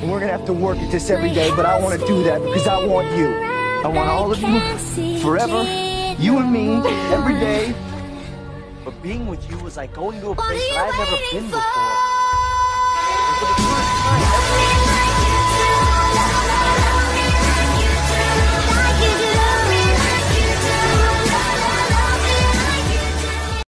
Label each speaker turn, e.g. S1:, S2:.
S1: And we're gonna have to work at this every day, but I wanna do that because I want you. I want all of you forever. You and me, every day. But being with you was like going to a place that I've never been before.